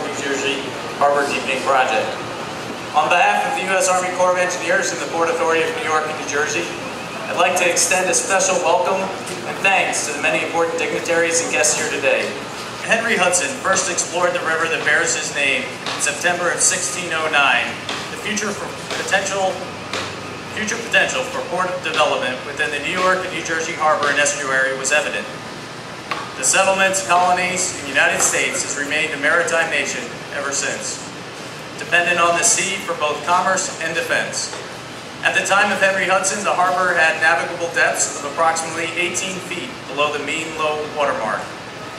New Jersey Harbor Deepening Project. On behalf of the U.S. Army Corps of Engineers and the Port Authority of New York and New Jersey, I'd like to extend a special welcome and thanks to the many important dignitaries and guests here today. Henry Hudson first explored the river that bears his name in September of 1609. The future for potential future potential for port development within the New York and New Jersey harbor and estuary was evident. The settlements, colonies, and United States has remained a maritime nation ever since, dependent on the sea for both commerce and defense. At the time of Henry Hudson, the harbor had navigable depths of approximately 18 feet below the mean low water mark,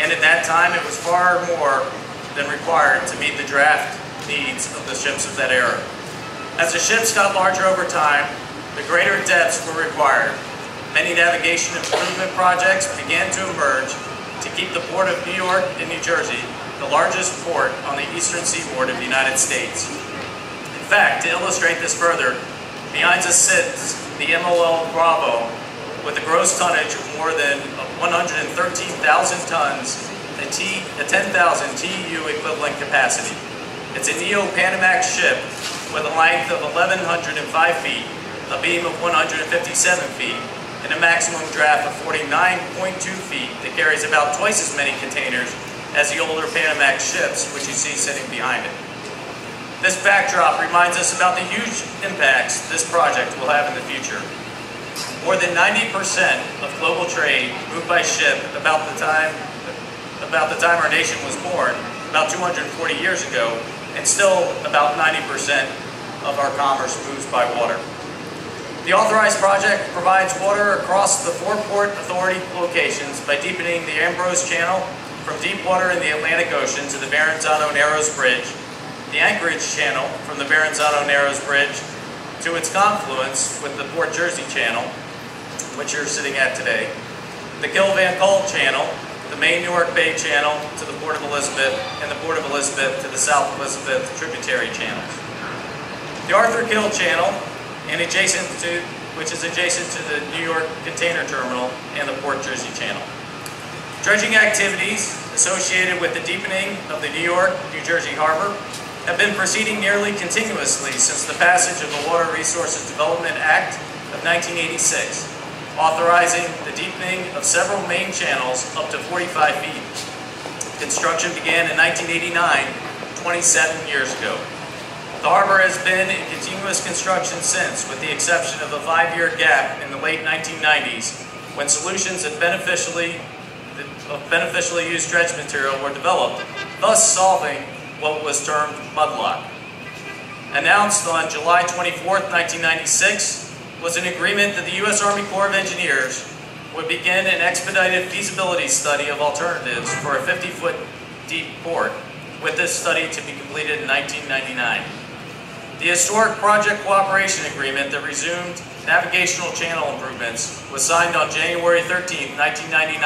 and at that time it was far more than required to meet the draft needs of the ships of that era. As the ships got larger over time, the greater depths were required. Many navigation improvement projects began to emerge keep the Port of New York and New Jersey the largest port on the eastern seaboard of the United States. In fact, to illustrate this further, behind us sits the MOL Bravo with a gross tonnage of more than 113,000 tons, a, T, a 10,000 TEU equivalent capacity. It's a Neo-Panamax ship with a length of 1,105 feet, a beam of 157 feet, and a maximum draft of 49.2 feet that carries about twice as many containers as the older Panamax ships, which you see sitting behind it. This backdrop reminds us about the huge impacts this project will have in the future. More than 90% of global trade moved by ship about the time about the time our nation was born, about 240 years ago, and still about 90% of our commerce moves by water. The authorized project provides water across the four Port Authority locations by deepening the Ambrose Channel from deep water in the Atlantic Ocean to the Verrazano Narrows Bridge, the Anchorage Channel from the Verrazano Narrows Bridge to its confluence with the Port Jersey Channel, which you're sitting at today, the Kill Van Kull Channel, the main Newark Bay Channel to the Port of Elizabeth, and the Port of Elizabeth to the South Elizabeth tributary channels. The Arthur Kill Channel, and adjacent to, which is adjacent to the New York Container Terminal and the Port Jersey Channel. Dredging activities associated with the deepening of the New York, New Jersey Harbor have been proceeding nearly continuously since the passage of the Water Resources Development Act of 1986, authorizing the deepening of several main channels up to 45 feet. Construction began in 1989, 27 years ago. The harbor has been in continuous construction since, with the exception of a five-year gap in the late 1990s, when solutions that beneficially of beneficially used dredge material were developed, thus solving what was termed mudlock. Announced on July 24, 1996, was an agreement that the U.S. Army Corps of Engineers would begin an expedited feasibility study of alternatives for a 50-foot deep port, with this study to be completed in 1999. The historic project cooperation agreement that resumed navigational channel improvements was signed on January 13, 1999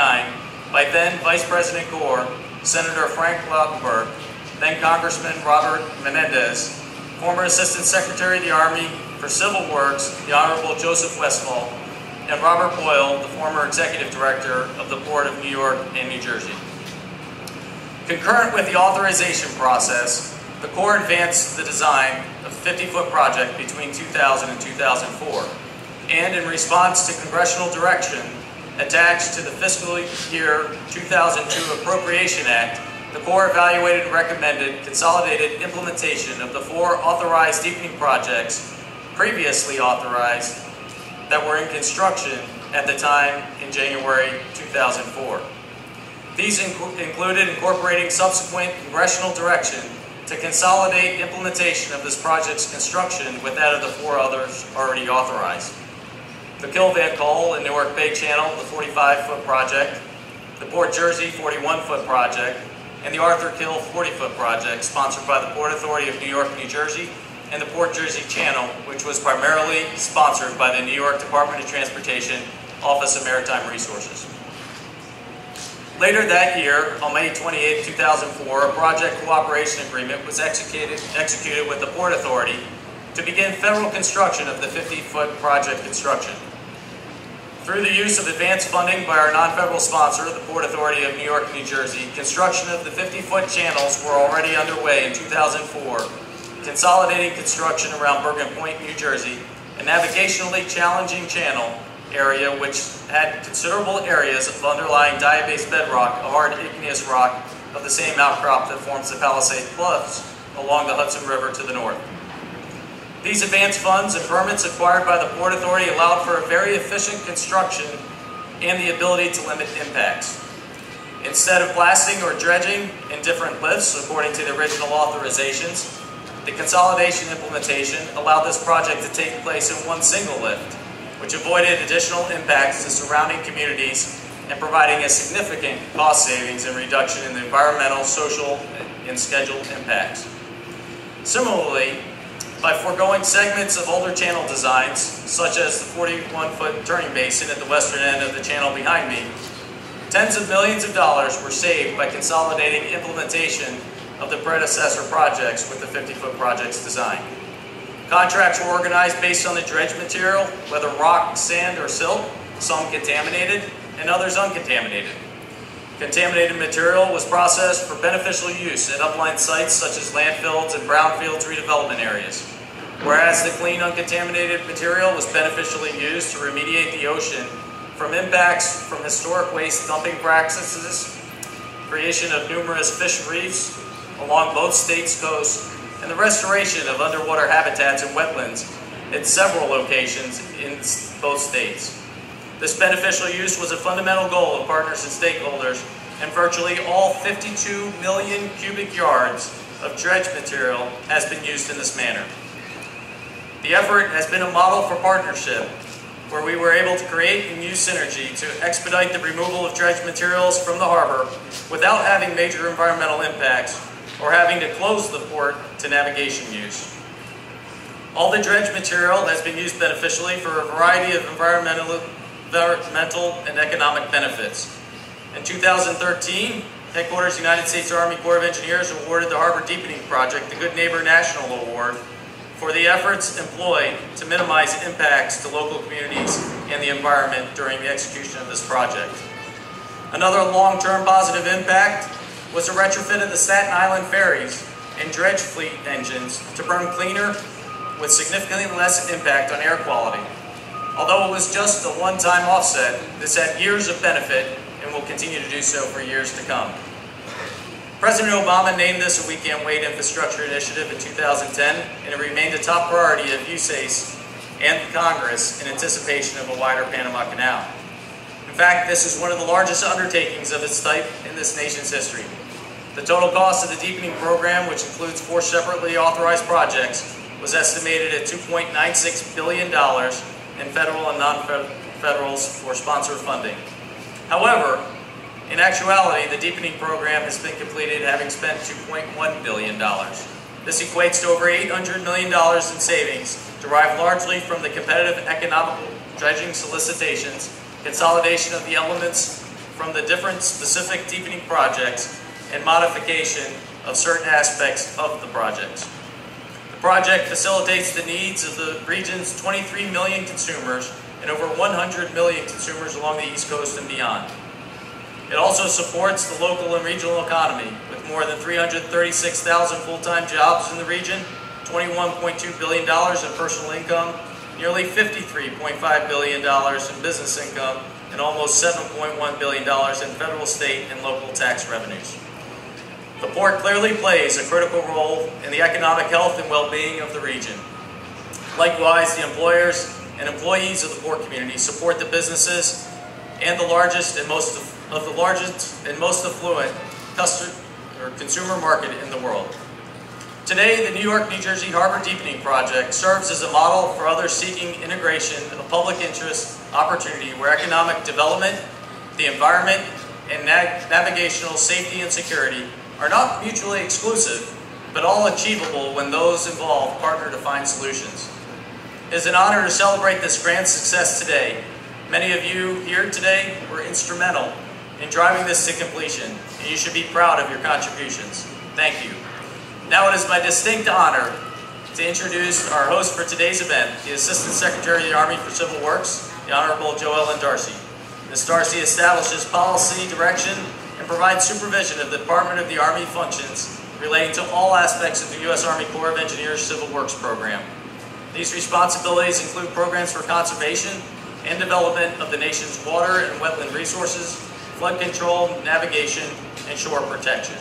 by then Vice President Gore, Senator Frank Lautenberg, then Congressman Robert Menendez, former Assistant Secretary of the Army for Civil Works, the Honorable Joseph Westphal, and Robert Boyle, the former Executive Director of the Port of New York and New Jersey. Concurrent with the authorization process, the Corps advanced the design of a 50-foot project between 2000 and 2004, and in response to congressional direction, attached to the fiscal year 2002 Appropriation Act, the Corps evaluated and recommended consolidated implementation of the four authorized deepening projects previously authorized that were in construction at the time in January 2004. These inc included incorporating subsequent congressional direction to consolidate implementation of this project's construction with that of the four others already authorized the Kill Van Kull and Newark Bay Channel, the 45-foot project, the Port Jersey 41-foot project, and the Arthur Kill 40-foot project, sponsored by the Port Authority of New York, New Jersey, and the Port Jersey Channel, which was primarily sponsored by the New York Department of Transportation Office of Maritime Resources. Later that year, on May 28, 2004, a project cooperation agreement was executed, executed with the Port Authority to begin federal construction of the 50-foot project construction. Through the use of advanced funding by our non-federal sponsor, the Port Authority of New York New Jersey, construction of the 50-foot channels were already underway in 2004, consolidating construction around Bergen Point, New Jersey, a navigationally challenging channel area which had considerable areas of underlying diabase bedrock, a hard igneous rock of the same outcrop that forms the Palisade Bluffs along the Hudson River to the north. These advanced funds and permits acquired by the Port Authority allowed for a very efficient construction and the ability to limit impacts. Instead of blasting or dredging in different lifts according to the original authorizations, the consolidation implementation allowed this project to take place in one single lift, which avoided additional impacts to surrounding communities and providing a significant cost savings and reduction in the environmental, social, and scheduled impacts. Similarly, by foregoing segments of older channel designs, such as the 41-foot turning basin at the western end of the channel behind me, tens of millions of dollars were saved by consolidating implementation of the predecessor projects with the 50-foot project's design. Contracts were organized based on the dredge material, whether rock, sand, or silt, some contaminated and others uncontaminated. Contaminated material was processed for beneficial use at upland sites such as landfills and brownfields redevelopment areas, whereas the clean uncontaminated material was beneficially used to remediate the ocean from impacts from historic waste dumping practices, creation of numerous fish reefs along both states' coasts, and the restoration of underwater habitats and wetlands at several locations in both states. This beneficial use was a fundamental goal of partners and stakeholders, and virtually all 52 million cubic yards of dredge material has been used in this manner. The effort has been a model for partnership, where we were able to create and use synergy to expedite the removal of dredge materials from the harbor without having major environmental impacts or having to close the port to navigation use. All the dredge material has been used beneficially for a variety of environmental environmental and economic benefits. In 2013, Headquarters United States Army Corps of Engineers awarded the Harbor Deepening Project the Good Neighbor National Award for the efforts employed to minimize impacts to local communities and the environment during the execution of this project. Another long-term positive impact was a retrofit of the Staten Island ferries and dredge fleet engines to burn cleaner with significantly less impact on air quality. Although it was just a one-time offset, this had years of benefit and will continue to do so for years to come. President Obama named this a We Can't Wait infrastructure initiative in 2010, and it remained a top priority of USACE and Congress in anticipation of a wider Panama Canal. In fact, this is one of the largest undertakings of its type in this nation's history. The total cost of the deepening program, which includes four separately authorized projects, was estimated at $2.96 billion in federal and non-federals for sponsor funding. However, in actuality, the deepening program has been completed having spent $2.1 billion. This equates to over $800 million in savings derived largely from the competitive economical dredging solicitations, consolidation of the elements from the different specific deepening projects, and modification of certain aspects of the project. The project facilitates the needs of the region's 23 million consumers and over 100 million consumers along the East Coast and beyond. It also supports the local and regional economy with more than 336,000 full-time jobs in the region, $21.2 billion in personal income, nearly $53.5 billion in business income, and almost $7.1 billion in federal, state, and local tax revenues. The port clearly plays a critical role in the economic health and well-being of the region. Likewise, the employers and employees of the port community support the businesses and the largest and most of the largest and most affluent customer or consumer market in the world. Today, the New York, New Jersey Harbor Deepening Project serves as a model for others seeking integration of public interest opportunity where economic development, the environment, and navigational safety and security are not mutually exclusive, but all achievable when those involved partner to find solutions. It is an honor to celebrate this grand success today. Many of you here today were instrumental in driving this to completion, and you should be proud of your contributions. Thank you. Now it is my distinct honor to introduce our host for today's event, the Assistant Secretary of the Army for Civil Works, the Honorable Jo-Ellen Darcy. Ms. Darcy establishes policy, direction, and provides supervision of the Department of the Army functions relating to all aspects of the U.S. Army Corps of Engineers Civil Works program. These responsibilities include programs for conservation and development of the nation's water and wetland resources, flood control, navigation, and shore protection.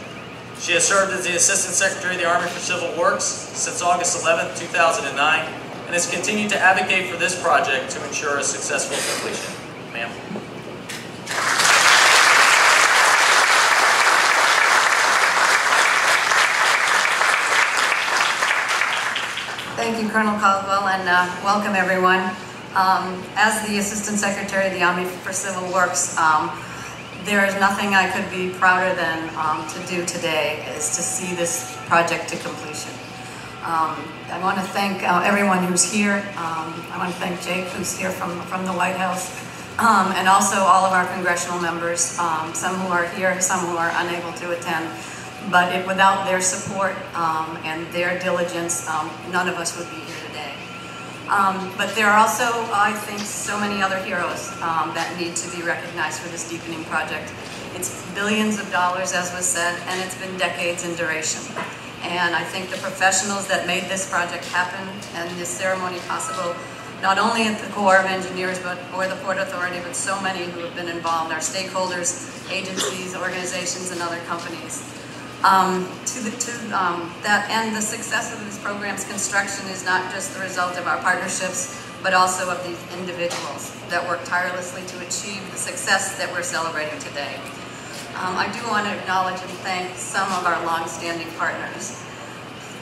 She has served as the Assistant Secretary of the Army for Civil Works since August 11, 2009, and has continued to advocate for this project to ensure a successful completion. Ma'am. Thank you, Colonel Caldwell, and uh, welcome everyone. Um, as the Assistant Secretary of the Army for Civil Works, um, there is nothing I could be prouder than um, to do today is to see this project to completion. Um, I want to thank uh, everyone who's here. Um, I want to thank Jake, who's here from, from the White House, um, and also all of our congressional members, some who are here, some who are unable to attend. But it, without their support um, and their diligence, none of us would be here today. Um, but there are also, I think, so many other heroes um, that need to be recognized for this deepening project. It's billions of dollars, as was said, and it's been decades in duration. And I think the professionals that made this project happen and this ceremony possible, not only at the Corps of Engineers but or the Port Authority, but so many who have been involved, our stakeholders, agencies, organizations, and other companies. Um, to, the, to um, that end, the success of this program's construction is not just the result of our partnerships, but also of these individuals that work tirelessly to achieve the success that we're celebrating today. Um, I do want to acknowledge and thank some of our long-standing partners.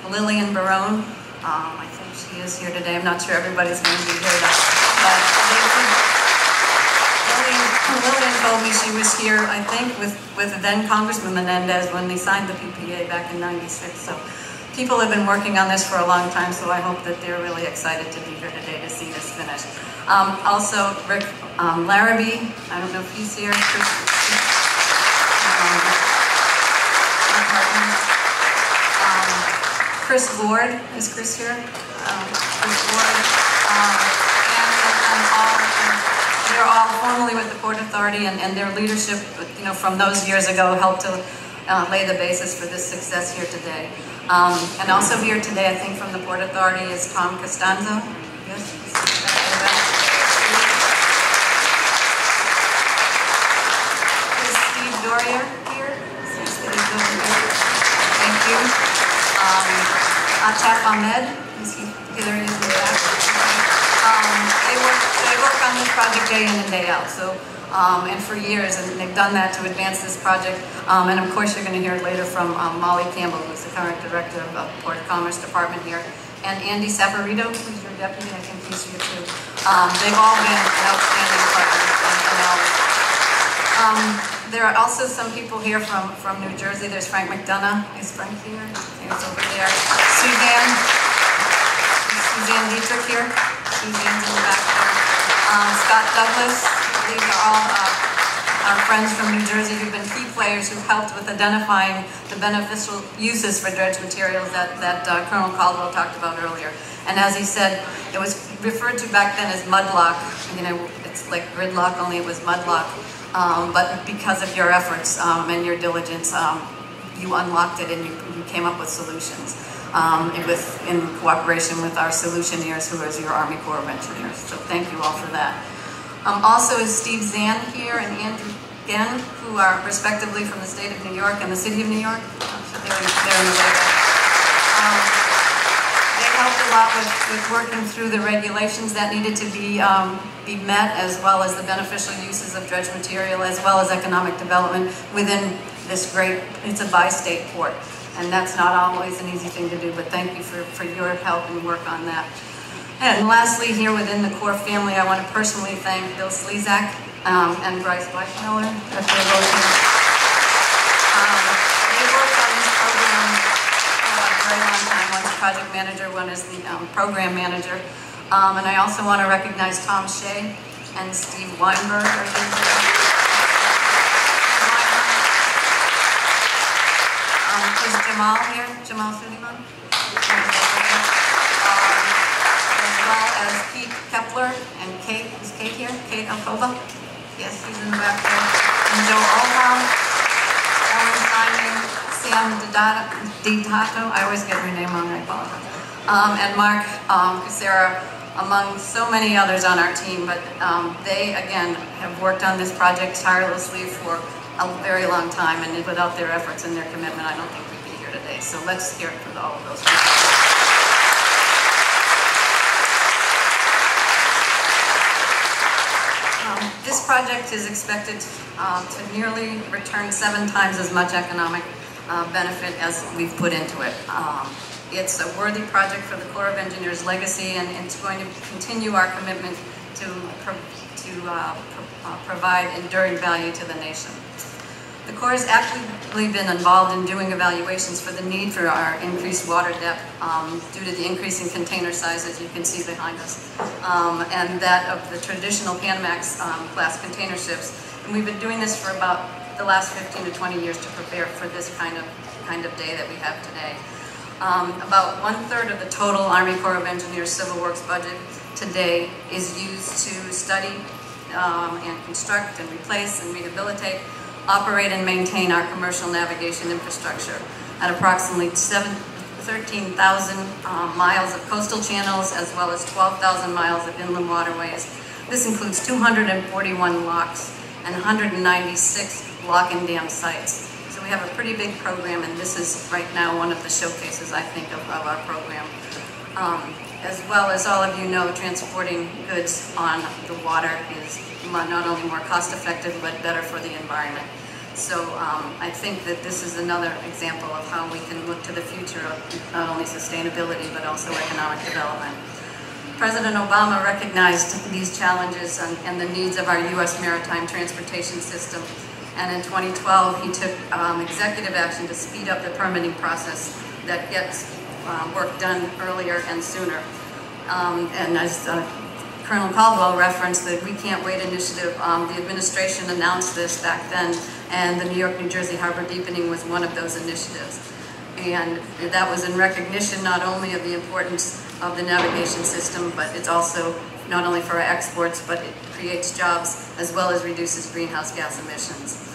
Lillian Barone, um, I think she is here today. I'm not sure everybody's going to be here, but Lillian told me she was here, I think, with, with then Congressman Menendez when they signed the PPA back in 96. So people have been working on this for a long time, so I hope that they're really excited to be here today to see this finished. Um, also, Rick um, Larrabee, I don't know if he's here. Chris, um, Chris Ward, is Chris here? Um, Chris Ward, um, and, and all, they're all formally with the Port Authority and, and their leadership, you know, from those years ago helped to uh, lay the basis for this success here today. Um, and also here today, I think from the Port Authority is Tom Costanzo. Yes? Is Steve Dorier here? Thank you. Um, Ahmed, on this project day in and day out. So um, and for years, and they've done that to advance this project. Um, and of course, you're going to hear later from um, Molly Campbell, who's the current director of the Port of Commerce Department here, and Andy Saporito, who's your deputy. I think he's here too. Um, they've all been outstanding partners. Um, there are also some people here from, from New Jersey. There's Frank McDonough. Is Frank here? He's over there. Suzanne. Suzanne Dietrich here. Suzanne's in the back. Um, Scott Douglas, these are all uh, our friends from New Jersey who've been key players who've helped with identifying the beneficial uses for dredge materials that, that uh, Colonel Caldwell talked about earlier. And as he said, it was referred to back then as mudlock. You know, it's like gridlock, only it was mudlock. Um, but because of your efforts um, and your diligence, um, you unlocked it and you, you came up with solutions um, with, in cooperation with our solutioneers, who is your Army Corps of Engineers. So thank you all for that. Um, also is Steve Zahn here and Andrew Genn, who are respectively from the state of New York and the city of New York. So the way um, they helped a lot with, with working through the regulations that needed to be, um, be met, as well as the beneficial uses of dredge material, as well as economic development within this great, it's a bi-state port and that's not always an easy thing to do, but thank you for, for your help and work on that. And lastly, here within the Corps family, I want to personally thank Bill Slezak um, and Bryce Blackmiller for their. Um, they worked on this program for a very long time. One's project manager, one is the um, program manager. Um, and I also want to recognize Tom Shea and Steve Weinberg. Is Jamal here? Jamal Suleiman? well as Pete Kepler and Kate, is Kate here? Kate Alcoba? Yes, she's in the back there. And Joe Olbaum, Ellen Simon, Sam Ditato, I always get her name wrong, I apologize. Um, and Mark um, Kucera, among so many others on our team, but um, they, again, have worked on this project tirelessly for a very long time, and without their efforts and their commitment, I don't think we'd be here today. So let's hear it for all of those people. Um, This project is expected um, to nearly return seven times as much economic uh, benefit as we've put into it. Um, It's a worthy project for the Corps of Engineers legacy, and it's going to continue our commitment to, uh, uh, provide enduring value to the nation. The Corps has actively been involved in doing evaluations for the need for our increased water depth um, due to the increase in container size, as you can see behind us, um, and that of the traditional Panamax um, class container ships. And we've been doing this for about the last 15 to 20 years to prepare for this kind of kind of day that we have today. Um, about one third of the total Army Corps of Engineers Civil Works budget today is used to study um, and construct and replace and rehabilitate, operate and maintain our commercial navigation infrastructure at approximately 13,000 um, miles of coastal channels as well as 12,000 miles of inland waterways. This includes 241 locks and 196 lock and dam sites. So we have a pretty big program, and this is right now one of the showcases, I think, of, of our program. Um, as well as all of you know, transporting goods on the water is not only more cost-effective, but better for the environment. So um, I think that this is another example of how we can look to the future of not only sustainability, but also economic development. President Obama recognized these challenges and, and the needs of our U.S. maritime transportation system. And in 2012, he took um, executive action to speed up the permitting process that gets uh, work done earlier and sooner. Um, and as uh, Colonel Caldwell referenced, the We Can't Wait initiative, um, the administration announced this back then, and the New York, New Jersey Harbor Deepening was one of those initiatives. And that was in recognition not only of the importance of the navigation system, but it's also not only for our exports, but it creates jobs as well as reduces greenhouse gas emissions.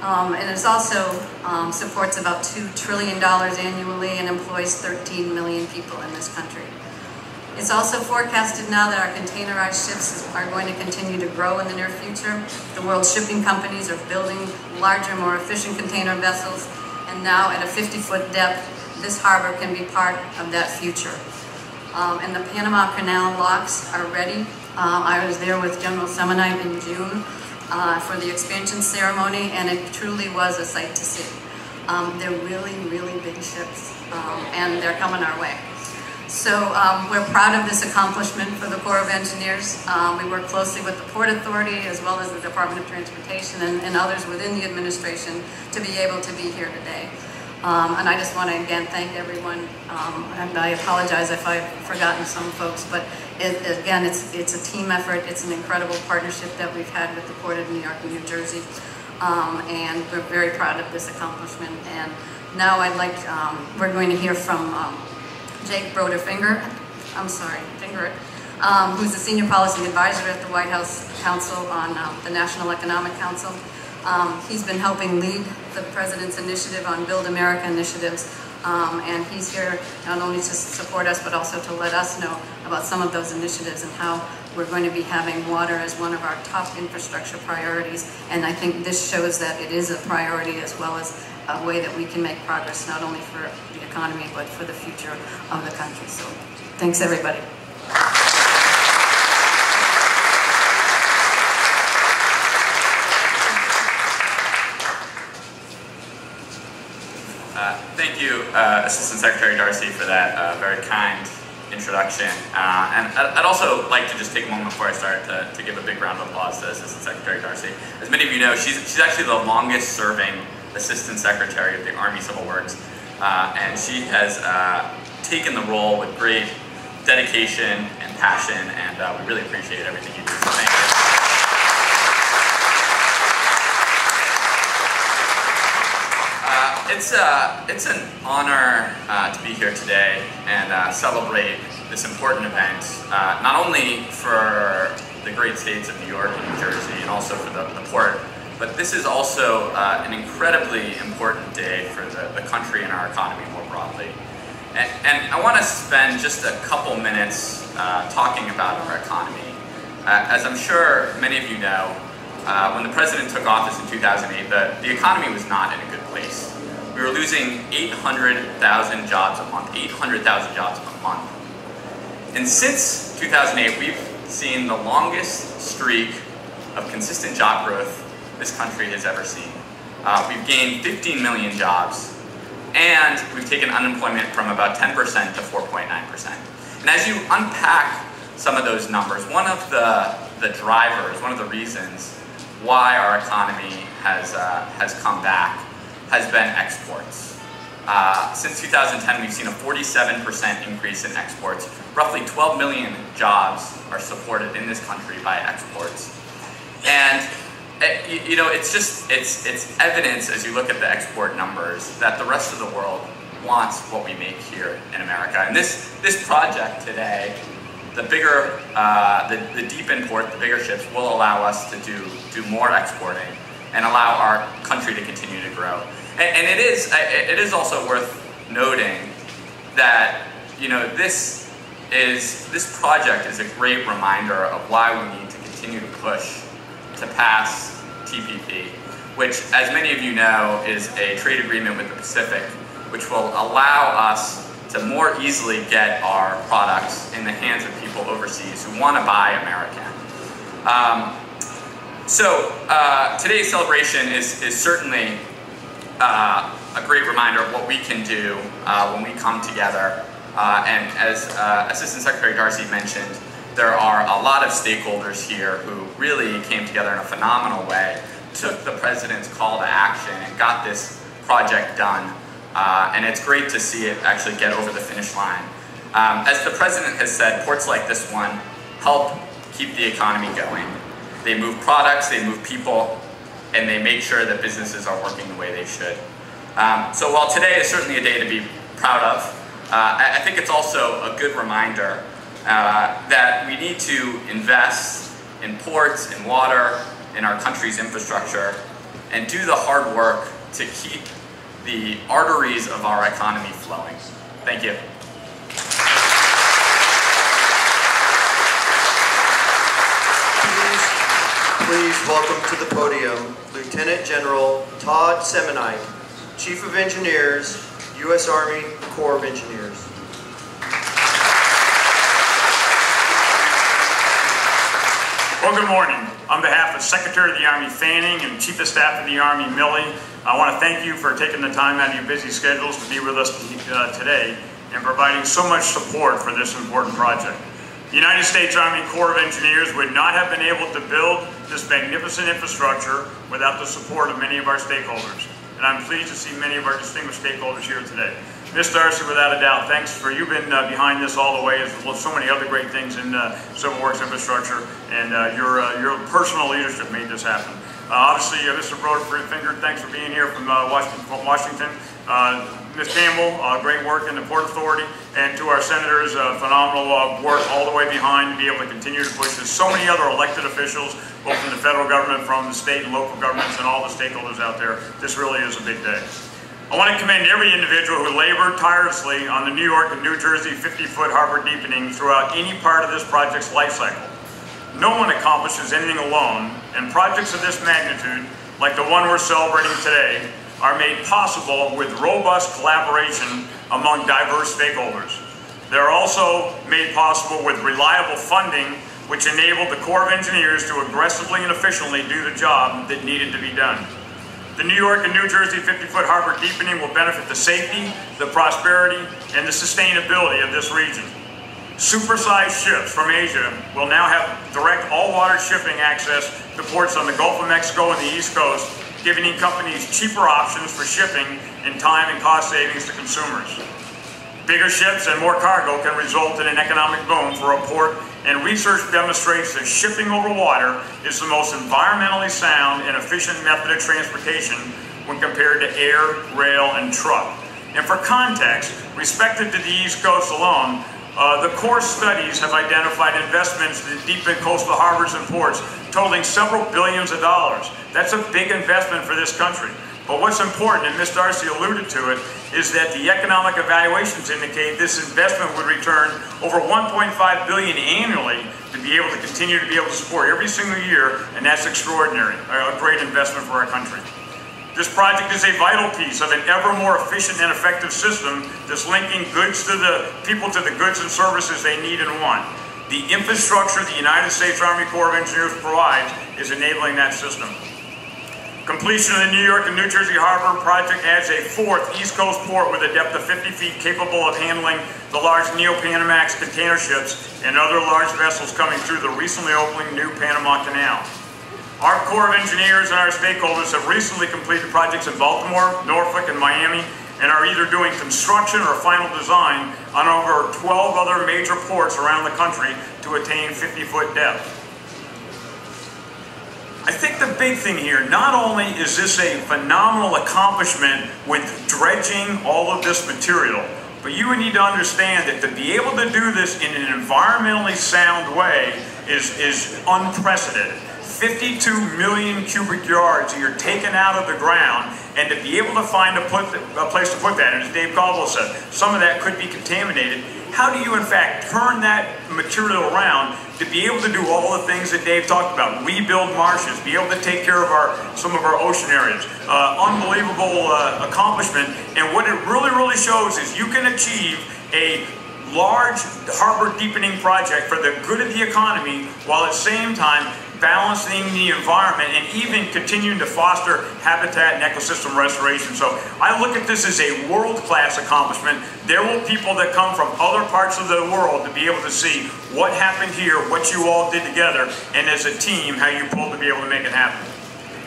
Um, and it also um, supports about $2 trillion annually and employs 13 million people in this country. It's also forecasted now that our containerized ships are going to continue to grow in the near future. The world's shipping companies are building larger, more efficient container vessels, and now at a 50-foot depth, this harbor can be part of that future. Um, and the Panama Canal locks are ready. Um, I was there with General Semonite in June uh, for the expansion ceremony, and it truly was a sight to see. Um, they're really, really big ships, um, and they're coming our way. So um, we're proud of this accomplishment for the Corps of Engineers. Um, we work closely with the Port Authority as well as the Department of Transportation and, and others within the administration to be able to be here today. Um, and I just want to again thank everyone, um, and I apologize if I've forgotten some folks, but it, again, it's, it's a team effort. It's an incredible partnership that we've had with the Port of New York and New Jersey. Um, and we're very proud of this accomplishment. And now I'd like, um, we're going to hear from um, Jake Broderfinger, I'm sorry, Fingert, um, who's the Senior Policy Advisor at the White House Council on the National Economic Council. Um, he's been helping lead the President's initiative on Build America initiatives, um, and he's here not only to support us, but also to let us know about some of those initiatives and how we're going to be having water as one of our top infrastructure priorities. And I think this shows that it is a priority as well as a way that we can make progress, not only for the economy, but for the future of the country. So thanks, everybody. Uh, Thank you, uh, Assistant Secretary Darcy, for that uh, very kind introduction. Uh, And I'd also like to just take a moment before I start to to give a big round of applause to Assistant Secretary Darcy. As many of you know, she's she's actually the longest-serving Assistant Secretary of the Army Civil Works. Uh, And she has uh, taken the role with great dedication and passion, and uh, we really appreciate everything you do. So thank you. Uh, it's, uh, it's an honor uh, to be here today and uh, celebrate this important event, uh, not only for the great states of New York and New Jersey, and also for the, the port, but this is also uh, an incredibly important day for the, the country and our economy more broadly. And, and I want to spend just a couple minutes talking about our economy. As I'm sure many of you know, when the president took office in 2008, the, the economy was not in a good place. We were losing 800,000 jobs a month, 800,000 jobs a month. And since 2008, we've seen the longest streak of consistent job growth this country has ever seen. Uh, we've gained 15 million jobs, and we've taken unemployment from about 10% to 4.9%. And as you unpack some of those numbers, one of the, the drivers, one of the reasons why our economy has, uh, has come back has been exports. Uh, since 2010, we've seen a 47% increase in exports. Roughly 12 million jobs are supported in this country by exports. And it, you know, it's just it's it's evidence as you look at the export numbers that the rest of the world wants what we make here in America. And this this project today, the bigger, uh, the, the deep import, the bigger ships will allow us to do do more exporting and allow our country to continue to grow. And, it is it is also worth noting that you know this is this project is a great reminder of why we need to continue to push to pass TPP, which, as many of you know, is a trade agreement with the Pacific, which will allow us to more easily get our products in the hands of people overseas who want to buy American. Um, so uh, today's celebration is, is certainly uh, a great reminder of what we can do uh, when we come together. Uh, and as uh, Assistant Secretary Darcy mentioned, there are a lot of stakeholders here who really came together in a phenomenal way, took the president's call to action and got this project done. Uh, and it's great to see it actually get over the finish line. Um, as the president has said, ports like this one help keep the economy going. They move products, they move people, and they make sure that businesses are working the way they should. Um, so while today is certainly a day to be proud of, uh, I, think it's also a good reminder uh, that we need to invest in ports, in water, in our country's infrastructure, and do the hard work to keep the arteries of our economy flowing. Thank you. Please, welcome to the podium Lieutenant General Todd Semonite, Chief of Engineers, U.S. Army Corps of Engineers. Well, good morning. On behalf of Secretary of the Army Fanning and Chief of Staff of the Army Milley, I want to thank you for taking the time out of your busy schedules to be with us uh, today and providing so much support for this important project. The United States Army Corps of Engineers would not have been able to build this magnificent infrastructure without the support of many of our stakeholders. And I'm pleased to see many of our distinguished stakeholders here today. Ms. Darcy, without a doubt, thanks for you've been uh, behind this all the way, as well as so many other great things in uh, civil works infrastructure, and uh, your uh, your personal leadership made this happen. Uh, obviously, uh, Mr. Broder-Fingert, thanks for being here from Washington. Washington. Ms. Campbell, uh, great work in the Port Authority, and to our senators, uh, phenomenal uh, work all the way behind to be able to continue to push this. So many other elected officials, both from the federal government, from the state and local governments, and all the stakeholders out there. This really is a big day. I want to commend every individual who labored tirelessly on the New York and New Jersey 50-foot harbor deepening throughout any part of this project's life cycle. No one accomplishes anything alone, and projects of this magnitude, like the one we're celebrating today, are made possible with robust collaboration among diverse stakeholders. They're also made possible with reliable funding, which enabled the Corps of Engineers to aggressively and efficiently do the job that needed to be done. The New York and New Jersey 50-foot harbor deepening will benefit the safety, the prosperity, and the sustainability of this region. Supersized ships from Asia will now have direct all-water shipping access to ports on the Gulf of Mexico and the East Coast, giving companies cheaper options for shipping and time and cost savings to consumers. Bigger ships and more cargo can result in an economic boom for a port and research demonstrates that shipping over water is the most environmentally sound and efficient method of transportation when compared to air, rail, and truck. And for context, respected to the East Coast alone, Uh, the Corps studies have identified investments that deepen coastal harbors and ports totaling several billions of dollars. That's a big investment for this country. But what's important, and Ms. Darcy alluded to it, is that the economic evaluations indicate this investment would return over 1.5 billion annually to be able to continue to be able to support every single year, and that's extraordinary, a great investment for our country. This project is a vital piece of an ever more efficient and effective system that's linking goods to the people to the goods and services they need and want. The infrastructure the United States Army Corps of Engineers provides is enabling that system. Completion of the New York and New Jersey Harbor project adds a fourth East Coast port with a depth of 50 feet capable of handling the large Neo-Panamax container ships and other large vessels coming through the recently opening new Panama Canal. Our Corps of Engineers and our stakeholders have recently completed projects in Baltimore, Norfolk, and Miami, and are either doing construction or final design on over 12 other major ports around the country to attain 50-foot depth. I think the big thing here, not only is this a phenomenal accomplishment with dredging all of this material, but you would need to understand that to be able to do this in an environmentally sound way is, is unprecedented. 52 million cubic yards you're taking out of the ground, and to be able to find a, put, a place to put that, and as Dave Caldwell said, some of that could be contaminated. How do you, in fact, turn that material around to be able to do all the things that Dave talked about? Rebuild marshes, be able to take care of our some of our ocean areas. Uh, unbelievable uh, accomplishment. And what it really, really shows is you can achieve a large harbor deepening project for the good of the economy while at the same time balancing the environment and even continuing to foster habitat and ecosystem restoration. So I look at this as a world-class accomplishment. There will people that come from other parts of the world to be able to see what happened here, what you all did together, and as a team, how you pulled to be able to make it happen.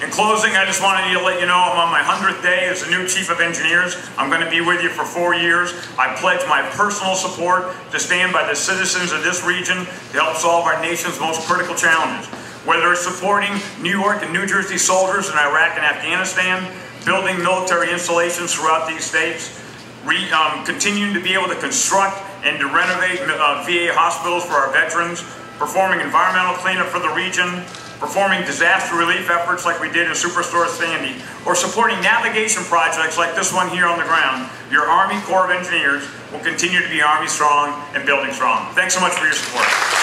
In closing, I just wanted to let you know I'm on my 100th day as the new Chief of Engineers. I'm going to be with you for four years. I pledge my personal support to stand by the citizens of this region to help solve our nation's most critical challenges. Whether it's supporting New York and New Jersey soldiers in Iraq and Afghanistan, building military installations throughout these states, re, um, continuing to be able to construct and to renovate uh, VA hospitals for our veterans, performing environmental cleanup for the region, performing disaster relief efforts like we did in Superstorm Sandy, or supporting navigation projects like this one here on the ground, your Army Corps of Engineers will continue to be Army strong and building strong. Thanks so much for your support.